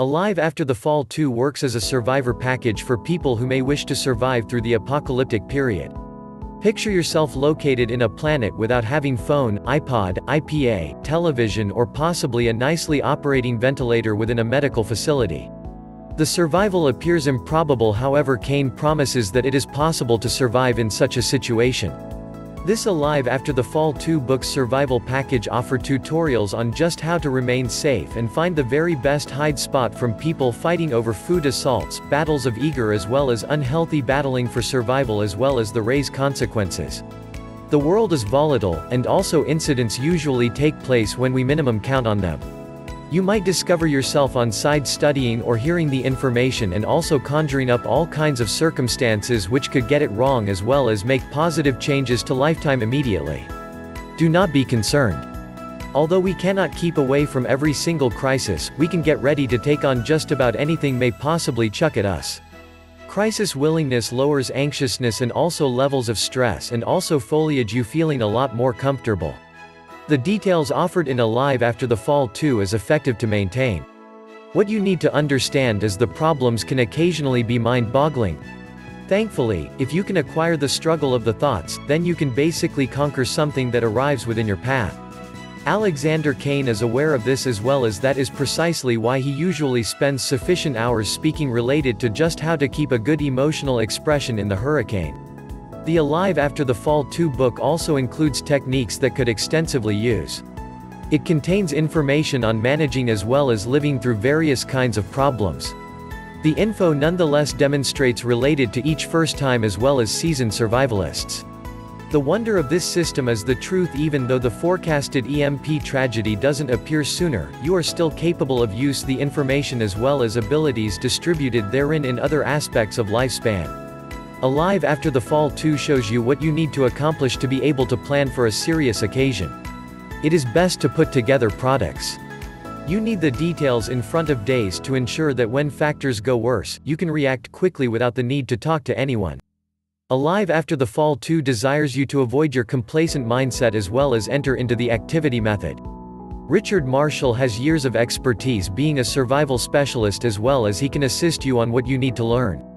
Alive After the Fall 2 works as a survivor package for people who may wish to survive through the apocalyptic period. Picture yourself located in a planet without having phone, iPod, IPA, television or possibly a nicely operating ventilator within a medical facility. The survival appears improbable however Cain promises that it is possible to survive in such a situation. This Alive After the Fall 2 book's survival package offer tutorials on just how to remain safe and find the very best hide spot from people fighting over food assaults, battles of eager as well as unhealthy battling for survival as well as the raise consequences. The world is volatile, and also incidents usually take place when we minimum count on them. You might discover yourself on side studying or hearing the information and also conjuring up all kinds of circumstances which could get it wrong as well as make positive changes to lifetime immediately. Do not be concerned. Although we cannot keep away from every single crisis, we can get ready to take on just about anything may possibly chuck at us. Crisis willingness lowers anxiousness and also levels of stress and also foliage you feeling a lot more comfortable. The details offered in Alive After the Fall 2 is effective to maintain. What you need to understand is the problems can occasionally be mind-boggling. Thankfully, if you can acquire the struggle of the thoughts, then you can basically conquer something that arrives within your path. Alexander Cain is aware of this as well as that is precisely why he usually spends sufficient hours speaking related to just how to keep a good emotional expression in the hurricane. The Alive After the Fall 2 book also includes techniques that could extensively use. It contains information on managing as well as living through various kinds of problems. The info nonetheless demonstrates related to each first time as well as seasoned survivalists. The wonder of this system is the truth even though the forecasted EMP tragedy doesn't appear sooner, you are still capable of use the information as well as abilities distributed therein in other aspects of lifespan. Alive After the Fall 2 shows you what you need to accomplish to be able to plan for a serious occasion. It is best to put together products. You need the details in front of days to ensure that when factors go worse, you can react quickly without the need to talk to anyone. Alive After the Fall 2 desires you to avoid your complacent mindset as well as enter into the activity method. Richard Marshall has years of expertise being a survival specialist as well as he can assist you on what you need to learn.